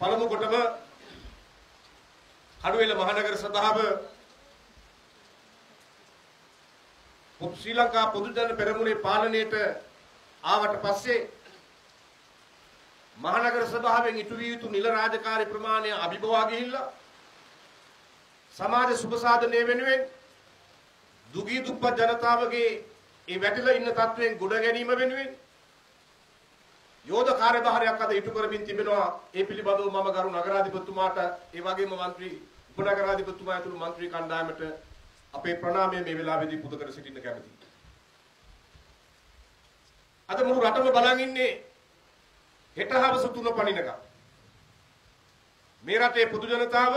පළමු කොටම කඩුවෙල මහනගර සභාව ශ්‍රී ලංකා පොදු ජන පෙරමුණේ පාලනයට ආවට පස්සේ මහනගර සභාවෙන් ඉටු විය යුතු නිල රාජකාරී ප්‍රමාණය අභිබවා ගිහිල්ලා සමාජ සුබ සාධනය වෙනුවෙන් දුගී දුප්පත් ජනතාවගේ ඒ වැටිලා ඉන්න තත්වයෙන් ගොඩ ගැනීම වෙනුවෙන් යෝධ කාර්යභාරයක් අද ඉටු කරමින් තිබෙනවා ඒ පිළිබඳව මම ගරු නගරාධිපතිතුමාට ඒ වගේම മന്ത്രി උපනගරාධිපතිතුමා ඇතුළු മന്ത്രി කණ්ඩායමට අපේ ප්‍රණාමය මේ වෙලාවේදී පුද කර සිටින්න කැමතියි. අද මුළු රටම බලන් ඉන්නේ හෙට හවස 3 පණිනකම්. මේ රටේ පොදු ජනතාව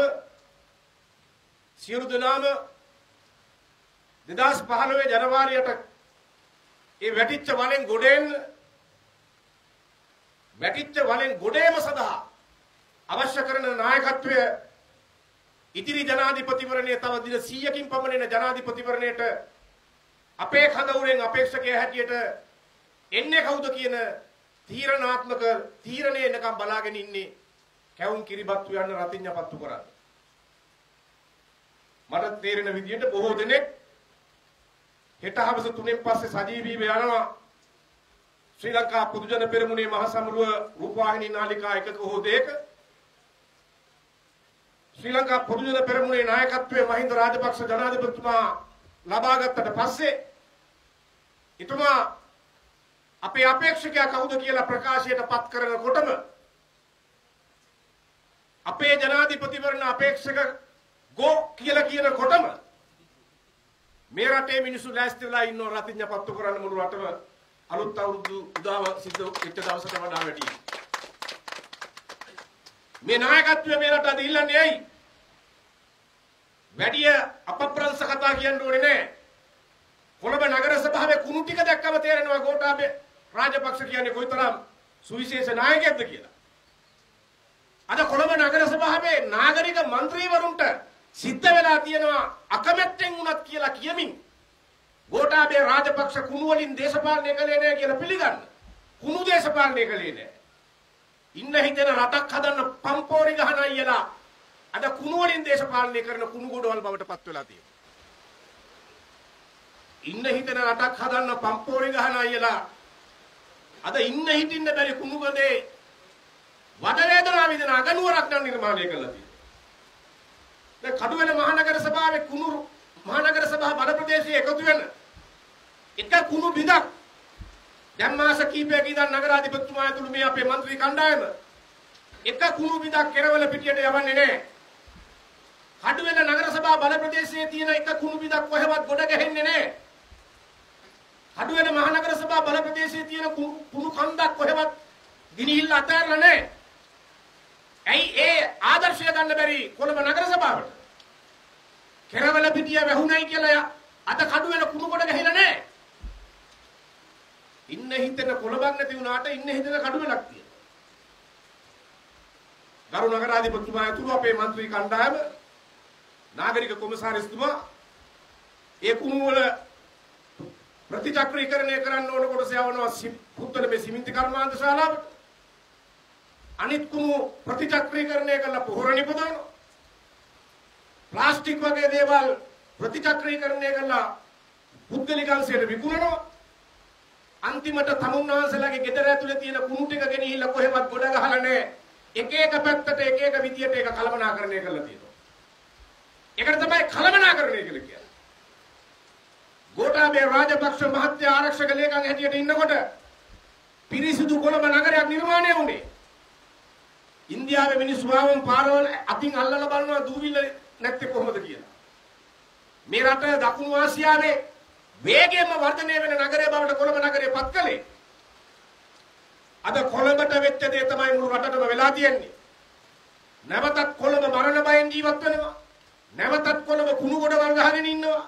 සියලු දෙනාම 2015 ජනවාරියට ඒ වැටිච්ච වලෙන් ගොඩෙන් වැටිච්ච වලෙන් ගොඩේම සඳහා අවශ්‍ය කරන නායකත්වය ඉදිරි ජනාධිපතිවරණයේ තව දින 100කින් පමණ එන ජනාධිපතිවරණයට අපේ කඳවුරෙන් අපේක්ෂකයා හැටියට එන්නේ කවුද කියන තීරණාත්මක තීරණය එනකම් බලාගෙන ඉන්නේ කැවුම් කිරිබත්තු යන රතිඤ්ඤපත්තු කරන්නේ. මට තේරෙන විදිහට බොහෝ දෙනෙක් හෙට හවස 3න් පස්සේ සජීවීව යනවා. ශ්‍රී ලංකා පොදු ජන පෙරමුණේ මහ සමුළුව රූපවාහිනී නාලිකා එකක හෝ දෙක ශ්‍රී ලංකා පොදු ජන පෙරමුණේ නායකත්වයේ මහින්ද රාජපක්ෂ ජනාධිපතිතුමා ලබා ගත්තට පස්සේ ඊතුමා අපේ අපේක්ෂකයා කවුද කියලා ප්‍රකාශයට පත් කරනකොටම අපේ ජනාධිපතිවරණ අපේක්ෂක ගෝ කියලා කියනකොටම මේ රටේ මිනිස්සු ලෑස්ති වෙලා ඉන්නව රතිඤ්ඤ පත්තු කරන්න මුළු රටම. අලුත් අවුරුදු උදාව සිද්ධ වෙච්ච දවසට වඩා වැඩි. මේ නායකත්වය මේ රට අද ඉල්ලන්නේ ඇයි? වැඩි අපප්‍රංශ කතා කියන්න ඕනේ නැහැ. කොළඹ නගර සභාවේ කුණු ටික දැක්කම තේරෙනවා ගෝඨාභය රාජපක්ෂ කියන්නේ කොයිතරම් සුවිශේෂ නායකයෙක්ද කියලා. අද කොළඹ නගර සභාවේ නාගරික මන්ත්‍රීවරුන්ට සිද්ධ වෙලා තියෙනවා අකමැත්තෙන් වුණත් කියලා කියමින් ගෝඨාභය රාජපක්ෂ කුණු වලින් දේශපාලනය කළේ නැහැ කියලා පිළිගන්න. කුණු දේශපාලනය කළේ නැහැ. ඉන්න හිතෙන රටක් හදන්න පම්පෝරි ගහන අයියලා අද කුණු වලින් දේශපාලනය කරන කුණු ගොඩවල් බවට පත් වෙලා තියෙනවා. ඉන්න හිතෙන රටක් හදන්න පම්පෝරි ගහන අයියලා අද ඉන්න හිටින්න බැරි කුණු ගොඩේ වද වේදනාව විඳින අගනුවරක් නම් නිර්මාණය කළා තියෙනවා. දැන් කඩුවෙල මහනගර සභාවේ කුණු මහනගර සභා බඩ ප්‍රදේශයේ එකතු වෙන එක කුණු බිඳක් දැන් මාස කිහිපයක ඉඳන් නගරාධිපතිතුමා ඇතුළු මේ අපේ മന്ത്രി කණ්ඩායම එක කුණු බිඳක් කෙරවල පිටියට යවන්නේ නැහැ. කඩුවෙල නගර සභා බඩ ප්‍රදේශයේ තියෙන එක කුණු බිඳක් කොහෙවත් ගොඩ ගැහෙන්නේ නැහැ. කඩුවෙල මහනගර සභා බඩ ප්‍රදේශයේ තියෙන කුණු කන්දක් කොහෙවත් ගිනිහිල්ල අතහැරලා නැහැ. ඇයි ඒ ආදර්ශය ගන්න බැරි කොළඹ නගර සභාවට? කෙරවල පිටිය වැහුණයි කියලා අද කඩුවෙල කුණු කොට ගහලා නැහැ. ඉන්න හිතෙන කොළඹක් නැති වුණාට ඉන්න හිතෙන කඩුවෙලක් තියෙනවා. ගරු නගරාධිපතිතුමා ඇතුළු අපේ മന്ത്രി කණ්ඩායම නාගරික කොමසාරිස්තුමා ඒ කුණු වල ප්‍රතිචක්‍රීකරණය කරන්න ඕන කොටස යවනවා පුත්තල මේ සිමෙන්ති කර්මාන්ත ශාලාවට. අනිත් කුණු ප්‍රතිචක්‍රීකරණය කරලා පොහොර නිපදවනවා. ප්ලාස්ටික් වගේ දේවල් ප්‍රතිචක්‍රීකරණය කරලා පුද්ගලිකංශයට විකුණනවා. අන්තිමට තමුන්වහන්සේලාගේ ගෙදර ඇතුලේ තියෙන කුණු ටික ගෙනහිල්ලා කොහෙවත් ගොඩ ගහලා නැහැ. එක එක පැත්තට එක එක විදියට ඒක කළමනාකරණය කරලා තියෙනවා. ඒකට තමයි කළමනාකරණය කියලා කියන්නේ. ගෝඨාභය රාජපක්ෂ මහත්තයා ආරක්ෂක ලේකම් හැටියට ඉන්නකොට පිරිසිදු කොළඹ නගරයක් නිර්මාණය වුණේ. ඉන්දියාවේ මිනිස්සු ආවම පාරවල අතින් අල්ලලා බලනවා දූවිල්ල නැත්තේ කොහොමද කියලා. මේ රට දකුණු ආසියාවේ වේගයෙන්ම වර්ධනය වෙන නගරය බවට කොළඹ නගරය පත් කළේ. අද කොළඹට වෙච්ච දේ තමයි මුළු රටටම වෙලා තියෙන්නේ. නැවතත් කොළඹ මරණ බයෙන් ජීවත් වෙනවා. නැවතත් කොළඹ කුණු ගොඩ වල් ගහගෙන ඉන්නවා.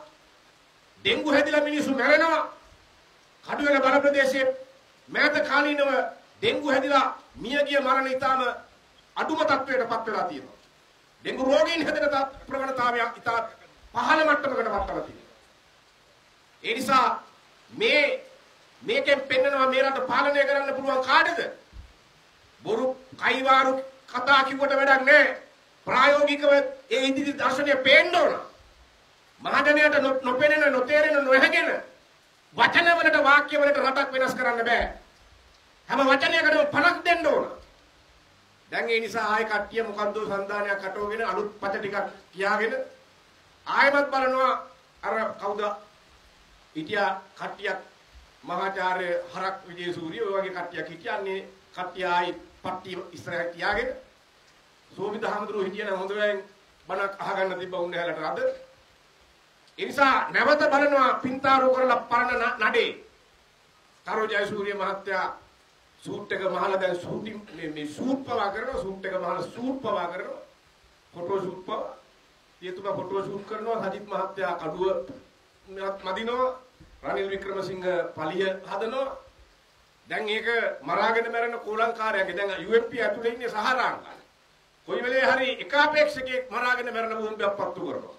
ඩෙන්ගු හැදිලා මිනිස්සු මැරෙනවා. කඩුවෙල බර ප්‍රදේශයේ මෑත කාලීනව ඩෙන්ගු හැදිලා මියගිය මරණ ඊටාම අඩුම තත්වයට පත් වෙලා තියෙනවා. ඩෙන්ගු රෝගීන් හැදෙන ප්‍රවණතාවය ඉතා පහළ මට්ටමකට පත් වෙලා තියෙනවා. ඒ නිසා මේ මේකෙන් පෙන්නනවා මේ රට පාලනය කරන්න පුළුවන් කාටද? බොරු කයිවාරු කතා කිව්වට වැඩක් නැහැ. ප්‍රායෝගිකව ඒ ඉදිරි දර්ශනය පේන්න ඕන. මහජනයාට නොපෙනෙන නොතේරෙන නොහැගෙන වචන වලට වාක්‍ය වලට රටක් වෙනස් කරන්න බෑ. හැම වචනයකටම පණක් දෙන්න ඕන. දැන් ඒ නිසා ආයෙ කට්ටිය මොකද්ද සන්දානයක් කටවගෙන අලුත් පත ටිකක් කියාගෙන ආයෙමත් බලනවා අර කවුද? හිටියා කට්ටියක් මහාචාර්ය හරක් විජේසූරිය ඔය වගේ කට්ටියක් හිටියන්නේ කට්ටිය ආයි පට්ටි ඉස්සරහට තියාගෙන. සෝමිත හමුදුරු හිටියන හොඳ වෙන් බණක් අහගන්න තිබ්බ උන්නේ හැලට අද ඒ නිසා නැවත බලනවා පින්තාරෝ කරලා පරණ නඩේ. කරෝ ජයසූරිය මහත්තයා සූට් එක මහලා දැන් සූටින් මේ මේ සූට් පවා කරනවා සූට් එක මහලා සූට් පවා කරනවා. ෆොටෝ ෂූට් පවා. ඊතුමා ෆොටෝ ෂූට් කරනවා. සජිත් මහත්තයා කඩුව මදිනවා. රනිල් වික්‍රමසිංහ පලිය හදනවා. දැන් ඒක මරාගෙන මැරෙන කෝලංකාරයන්ගේ දැන් UMP ඇතුලේ ඉන්නේ සහරාංගන. කොයි වෙලේ හරි එක අපේක්ෂකෙක් මරාගෙන මැරෙන බෝම්බයක් පත්තු කරනවා.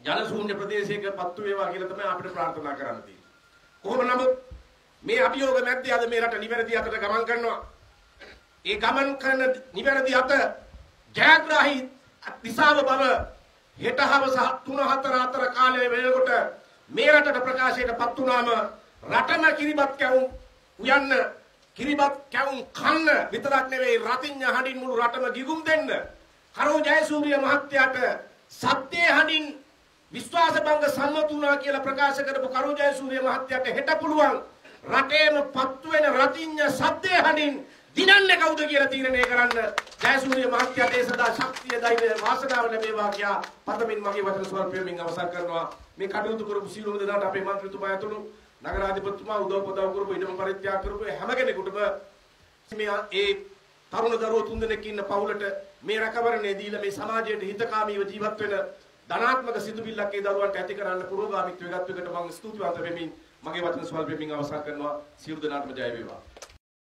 ජල ශූන්‍ය ප්‍රදේශයක පත්තු වේවා කියලා තමයි අපිට ප්‍රාර්ථනා කරන්න තියෙන්නේ. කොහොම නමුත් මේ අභියෝග මැද්දේ අද මේ රට නිවැරදි අතට ගමන් කරනවා. ඒ ගමන් කරන නිවැරදි අත ජයග්‍රාහී දිශාව බව හෙට හවස 3 4 4 කාලයේ වෙනකොට මේ රටට ප්‍රකාශයටපත් වුණාම රටම කිරිබත් කැවුම් උයන්න කිරිබත් කැවුම් කන්න විතරක් නෙවෙයි රතිඤ්ඤ හඬින් මුළු රටම ගිගුම් දෙන්න කරෝ ජයසූරිය මහත්තයාට සත්‍යයේ හඬින් විශ්වාස භංග සම්මත වුණා කියලා ප්‍රකාශ කරපු කරෝ ජයසූරිය මහත්තයාට හෙට පුළුවන් රටේම පත්තු වෙන රතිඤ්ඤ සද්දේ හඬින් දිනන්නේ කවුද කියලා තීරණය කරන්න. ජයසූරිය මහත්තයාට ඒ සදා ශක්තිය ධෛර්ය වාසනාව ලැබේවා කියා පතමින් මගේ වචන ස්වල්පයෙන් අවසන් කරනවා. මේ කටයුතු කරපු සියලුම දෙනාට අපේ මන්ත්‍රීතුමා ඇතුළු නගරාධිපතිතුමා උදව් පදව් කරපු ඉඩම පරිත්‍යාග කරපු හැම කෙනෙකුටම මේ ඒ තරුණ දරුවෝ තුන්දෙනෙක් ඉන්න පවුලට මේ රැකවරණය දීලා මේ සමාජයට හිතකාමීව ජීවත් වෙන ධනාත්මක සිතුවිල්ලක් ඒ දරුවන්ට ඇති කරන්න පුරෝගාමීත්වයට ගත් එකට මම ස්තුතිවන්ත වෙමින් මගේ වචන ස්වල්පයෙන් අවසන් කරනවා. සියලු දෙනාටම ජය වේවා.